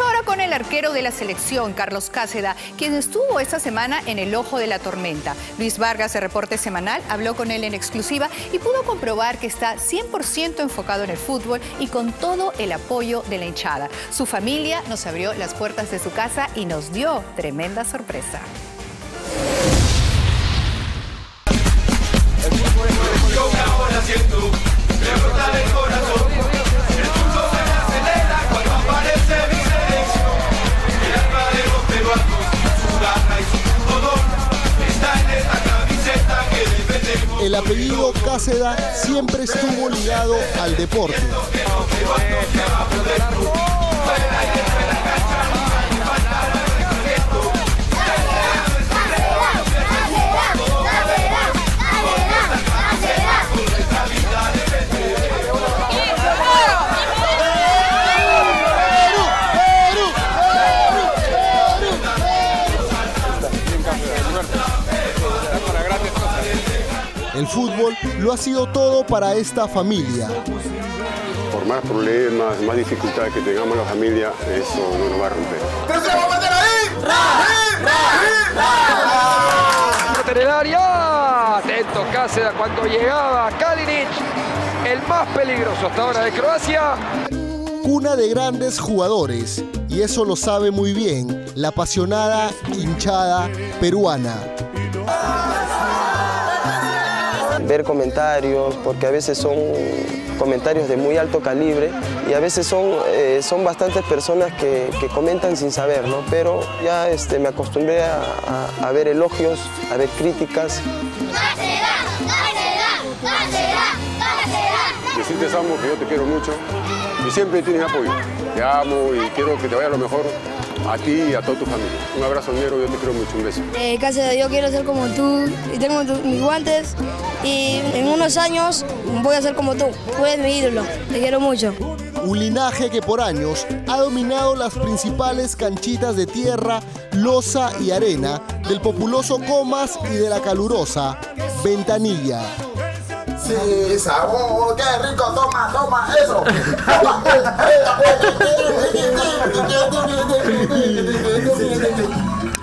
Ahora con el arquero de la selección, Carlos Cáceda, quien estuvo esta semana en el ojo de la tormenta. Luis Vargas, de Reporte Semanal, habló con él en exclusiva y pudo comprobar que está 100% enfocado en el fútbol y con todo el apoyo de la hinchada. Su familia nos abrió las puertas de su casa y nos dio tremenda sorpresa. Siempre estuvo ligado al deporte. Fútbol lo ha sido todo para esta familia. Por más problemas, más dificultades que tengamos la familia, eso no nos va a romper. ¿Qué se va a meter ahí? ¡Ra! En el área, atento Cáceres cuando llegaba Kalinic, el más peligroso hasta ahora de Croacia. Cuna de grandes jugadores, y eso lo sabe muy bien la apasionada hinchada peruana ver comentarios, porque a veces son comentarios de muy alto calibre y a veces son, eh, son bastantes personas que, que, comentan sin saber, ¿no? pero ya este, me acostumbré a, a, a ver elogios, a ver críticas. Decirte, Samu, que yo te quiero mucho y siempre tienes apoyo. Te amo y quiero que te vaya lo mejor a ti y a toda tu familia. Un abrazo negro, yo te quiero mucho, un beso. Eh, Cáceres, yo quiero ser como tú y tengo tu, mis guantes y en unos años voy a ser como tú. Tú eres mi ídolo, te quiero mucho. Un linaje que por años ha dominado las principales canchitas de tierra, losa y arena del populoso Comas y de la calurosa Ventanilla. Sí, sabor, qué rico, toma, toma, eso.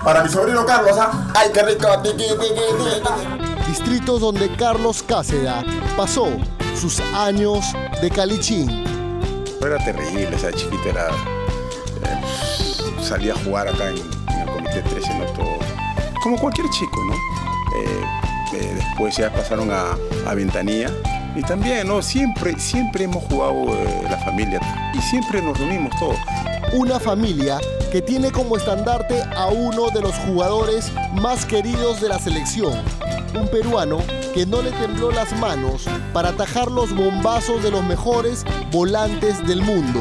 Para mi sobrino Carlos, ¿ah? Ay, qué rico. Distritos donde Carlos Cáceda pasó sus años de calichín. Era terrible, o sea, chiquito era... Eh, salía a jugar acá en, en, el Comité 13, ¿no? Todo, como cualquier chico, ¿no? Eh, eh, después ya pasaron a, a, Ventanilla y también, ¿no? Siempre, siempre hemos jugado la familia y siempre nos reunimos todos. Una familia que tiene como estandarte a uno de los jugadores más queridos de la selección, un peruano que no le tembló las manos para atajar los bombazos de los mejores volantes del mundo,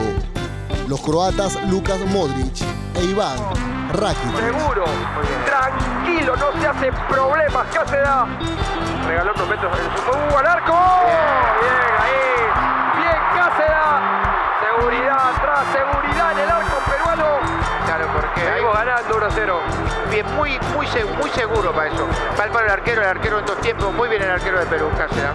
los croatas Lukas Modric e Iván Rakitic. Seguro, tranquilo, no se hace problemas, Cáceres. Regaló completo en su uh, al arco. Bien, bien ahí. Bien, Cáceres. Seguridad atrás, seguridad en el arco peruano. Ganando 1-0. Bien, muy, muy, muy seguro para eso. Va para el arquero, el arquero en dos tiempos. Muy bien el arquero de Perú, Cáceres.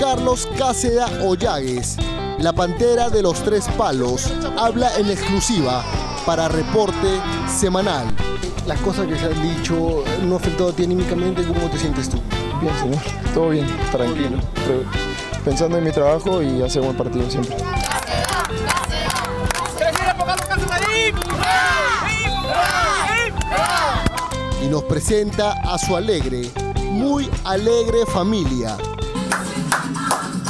Carlos Cáceda Ollagues, la pantera de los tres palos, habla en exclusiva para Reporte Semanal. Las cosas que se han dicho no han afectado a ti anímicamente, ¿cómo te sientes tú? Bien, señor. Todo bien, tranquilo. Pensando en mi trabajo y hacer buen partido siempre. Y nos presenta a su alegre, muy alegre familia.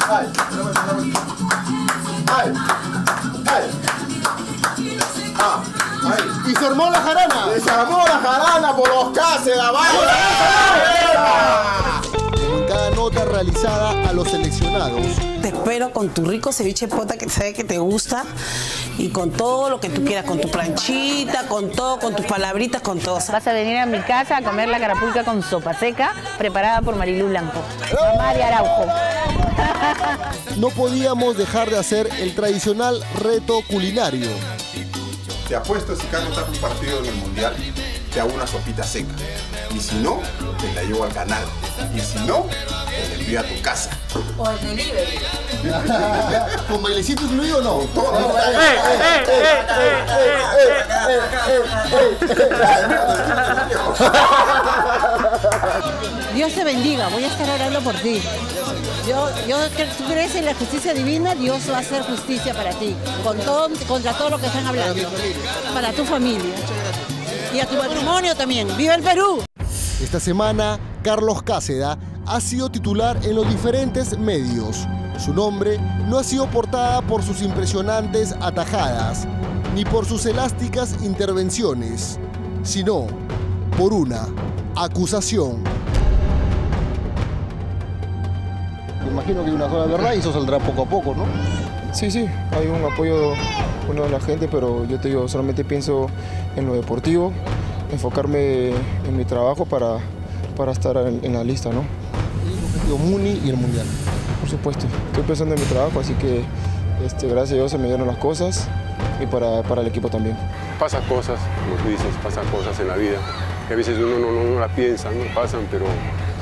Ay, ay, ay. Ah, y se armó la jarana. Se armó la jarana por los Cáceres, vamos. Como en cada nota realizada los seleccionados. Te espero con tu rico ceviche pota que sé que te gusta y con todo lo que tú quieras, con tu planchita, con todo, con tus palabritas, con todo. Vas a venir a mi casa a comer la carapulca con sopa seca preparada por Marilu Blanco. Mamá de Araujo. No podíamos dejar de hacer el tradicional reto culinario. Te apuesto si Carlos está un partido en el Mundial, hago una sopita seca. Y si no, te la llevo al canal. Y si no, te la envío a tu casa. O el delivery. ¿Con bailecito incluido o no? Dios te bendiga, voy a estar orando por ti. Yo, yo, que tú crees en la justicia divina, Dios va a hacer justicia para ti, con todo, contra todo lo que están hablando. Para tu familia. Y a tu matrimonio también. ¡Viva el Perú! Esta semana, Carlos Cáceda ha sido titular en los diferentes medios. Su nombre no ha sido portada por sus impresionantes atajadas, ni por sus elásticas intervenciones, sino por una acusación. Me imagino que hay una sola verdad y eso saldrá poco a poco, ¿no? Sí, sí, hay un apoyo bueno de la gente, pero yo te digo, solamente pienso en lo deportivo, enfocarme en mi trabajo para, para estar en, en la lista, ¿no? El Muni y el Mundial. Por supuesto, estoy pensando en mi trabajo, así que este, gracias a Dios se me dieron las cosas y para, para el equipo también. Pasan cosas, como tú dices, pasan cosas en la vida que a veces uno no, no, no las piensa, no pasan, pero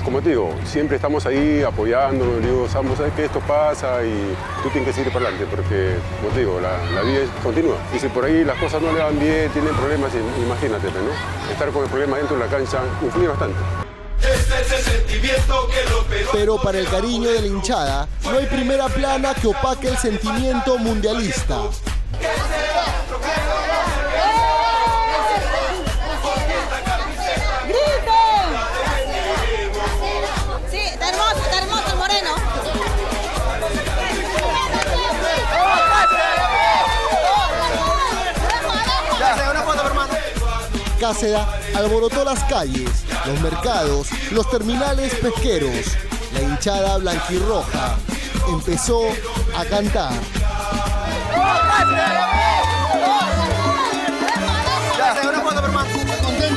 como te digo, siempre estamos ahí apoyándonos, digo, Samo, sabes que esto pasa y tú tienes que seguir para adelante porque, como te digo, la, la vida es continua. Y si por ahí las cosas no le van bien, tienen problemas, imagínate, ¿no? Estar con el problema dentro de la cancha influye bastante. Este es el sentimiento que lo pegó. Pero para el cariño de la hinchada, no hay primera plana que opaque el sentimiento mundialista. Cáceda alborotó las calles, los mercados, los terminales pesqueros. La hinchada blanquirroja empezó a cantar.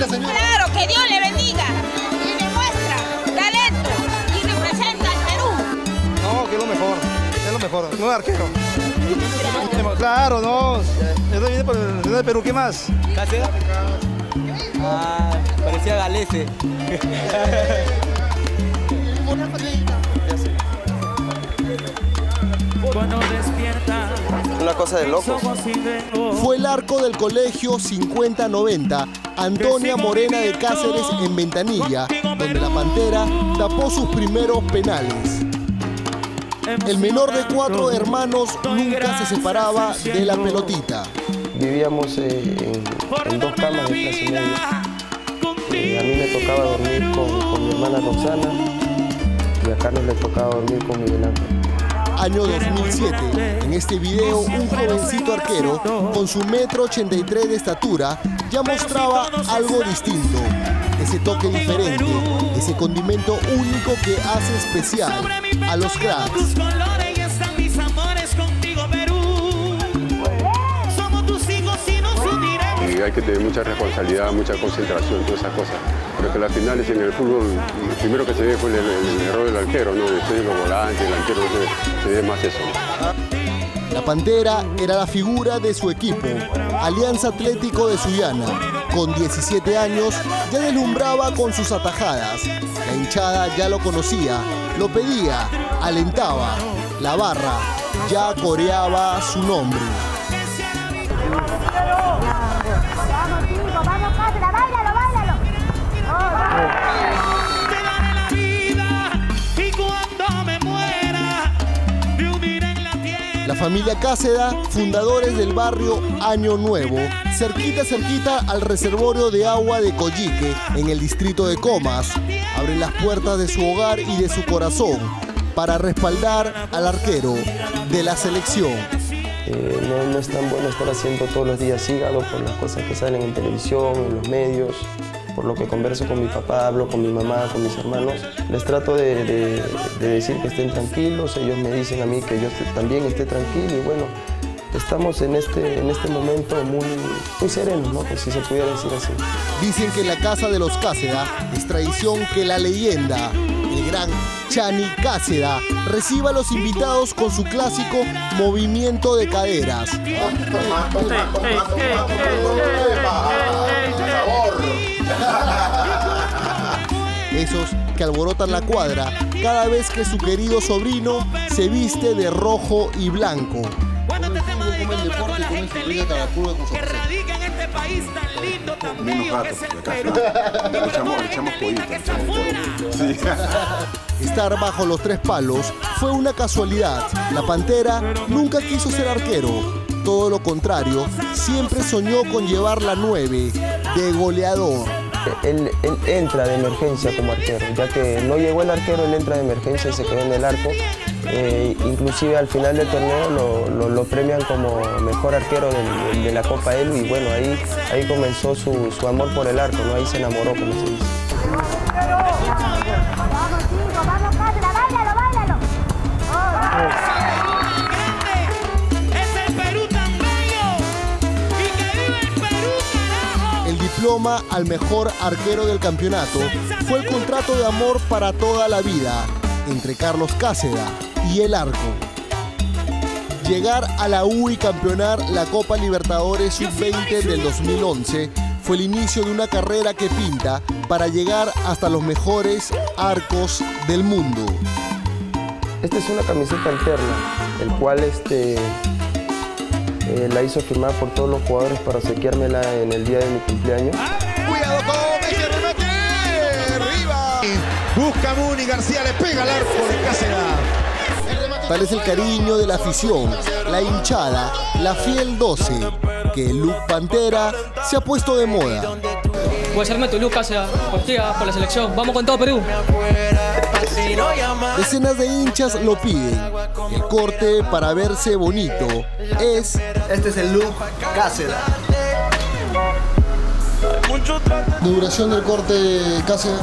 Claro, que Dios le bendiga y demuestra talento y representa al Perú. No, que es lo mejor, es lo mejor, no es arquero. Claro, no, eso viene por el de Perú, ¿qué más? ¿Cáceres? Ah, parecía Galese. Cuando despierta. Una cosa de locos. Fue el arco del colegio 50-90 Antonia Morena de Cáceres en Ventanilla, donde la Pantera tapó sus primeros penales. El menor de cuatro hermanos nunca se separaba de la pelotita. Vivíamos eh, en, en dos camas de clase media. Eh, a mí me tocaba dormir con, con mi hermana Roxana y a Carlos le tocaba dormir con Miguel Ángel. Año 2007. En este video, un jovencito arquero con su metro 83 de estatura ya mostraba algo distinto. Ese toque diferente, ese condimento único que hace especial a los cracks. Hay que tener mucha responsabilidad, mucha concentración, todas esas cosas. Porque las finales en el fútbol, lo primero que se ve fue el, error del arquero, ¿no? Después los volantes, el arquero, se, se ve más eso. La Pantera era la figura de su equipo, Alianza Atlético de Sullana. Con 17 años ya deslumbraba con sus atajadas. La hinchada ya lo conocía, lo pedía, alentaba. La barra ya coreaba su nombre. Familia Cáceda, fundadores del barrio Año Nuevo, cerquita cerquita al reservorio de agua de Coyique, en el distrito de Comas, abren las puertas de su hogar y de su corazón para respaldar al arquero de la selección. Eh, no, es tan bueno estar haciendo todos los días hígado por las cosas que salen en televisión, en los medios, por lo que converso con mi papá, hablo con mi mamá, con mis hermanos. Les trato de, de- de decir que estén tranquilos, ellos me dicen a mí que yo también esté tranquilo y bueno, estamos en este, en este momento muy, muy serenos, ¿no? Pues si se pudiera decir así. Dicen que en la casa de los Cáceda es tradición que la leyenda, el gran Chani Cáceda, reciba a los invitados con su clásico movimiento de caderas. Esos que alborotan la cuadra cada vez que su querido sobrino se viste de rojo y blanco. Cuando te tema dedicado para toda la gente linda que radica en este país tan lindo, tan bello que es el Perú. Estar bajo los tres palos fue una casualidad. La Pantera nunca quiso ser arquero. Todo lo contrario, siempre soñó con llevar la 9 de goleador. Él, entra de emergencia como arquero, ya que no llegó el arquero, él entra de emergencia y se quedó en el arco. Eh, inclusive al final del torneo lo, premian como mejor arquero de, la Copa Elu y bueno, ahí, ahí comenzó su, su amor por el arco, ahí se enamoró, como se dice. Diploma al mejor arquero del campeonato fue el contrato de amor para toda la vida entre Carlos Cáceda y el arco. Llegar a la U y campeonar la Copa Libertadores Sub-20 del 2011 fue el inicio de una carrera que pinta para llegar hasta los mejores arcos del mundo. Esta es una camiseta alterna, el cual este, eh, la hizo firmar por todos los jugadores para obsequiármela en el día de mi cumpleaños. Cuidado con ese remate. Arriba. Busca Muni, García le pega al arco de Cáceres. Tal es el cariño de la afición, la hinchada, la fiel 12, que el look Pantera se ha puesto de moda. Puedes hacerme tu Lucas por ti, ah, por la selección. Vamos con todo Perú. Decenas de hinchas lo piden. El corte para verse bonito es... Este es el look Cáceres. ¿De duración del corte Cáceres?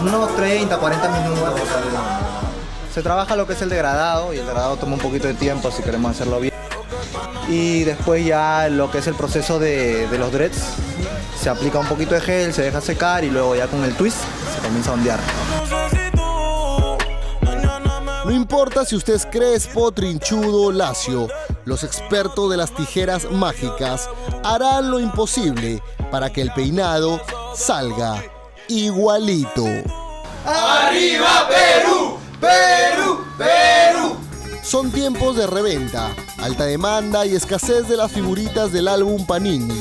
Unos 30, 40 minutos. Se trabaja lo que es el degradado y el degradado toma un poquito de tiempo si queremos hacerlo bien. Y después ya lo que es el proceso de, de los dreads, se aplica un poquito de gel, se deja secar y luego ya con el twist se comienza a ondear. No importa si usted es crespo, trinchudo o lacio, los expertos de las tijeras mágicas harán lo imposible para que el peinado salga igualito. ¡Arriba Perú! ¡Perú! ¡Perú! Son tiempos de reventa, alta demanda y escasez de las figuritas del álbum Panini.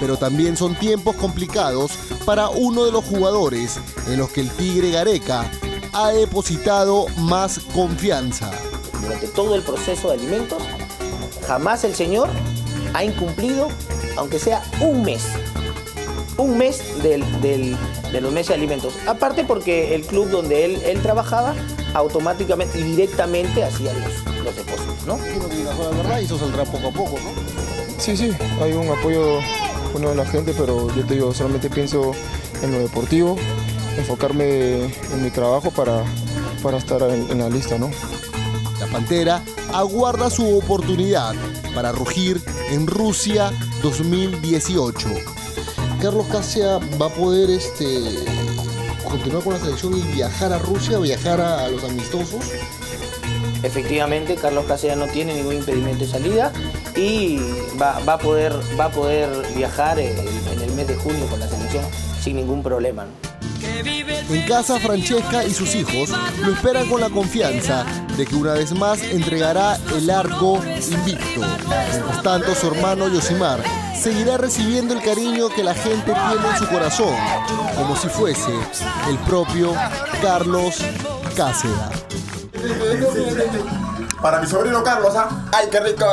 Pero también son tiempos complicados para uno de los jugadores en los que el Tigre Gareca ha depositado más confianza. durante todo el proceso de alimentos, jamás el señor ha incumplido, aunque sea un mes, un mes del, del- de los meses de alimentos. Aparte porque el club donde él, él trabajaba automáticamente y directamente hacía los, los depósitos, ¿no? La verdad, y eso saldrá poco a poco, ¿no? Sí, sí, hay un apoyo bueno de la gente, pero yo te digo, solamente pienso en lo deportivo, enfocarme en mi trabajo para, para estar en, en la lista, ¿no? La Pantera aguarda su oportunidad para rugir en Rusia 2018. Carlos Casia va a poder este, continuar con la selección y viajar a Rusia, viajar a, a los amistosos. Efectivamente, Carlos Cáceres no tiene ningún impedimento de salida y va, a, poder, va a poder viajar en, el mes de junio con la selección sin ningún problema. En casa, Francesca y sus hijos lo esperan con la confianza de que una vez más entregará el arco invicto. Mientras tanto, su hermano Yosimar seguirá recibiendo el cariño que la gente tiene en su corazón, como si fuese el propio Carlos Cáceda. Para mi sobrino Carlos, ¿ah? ¡Ay, qué rico!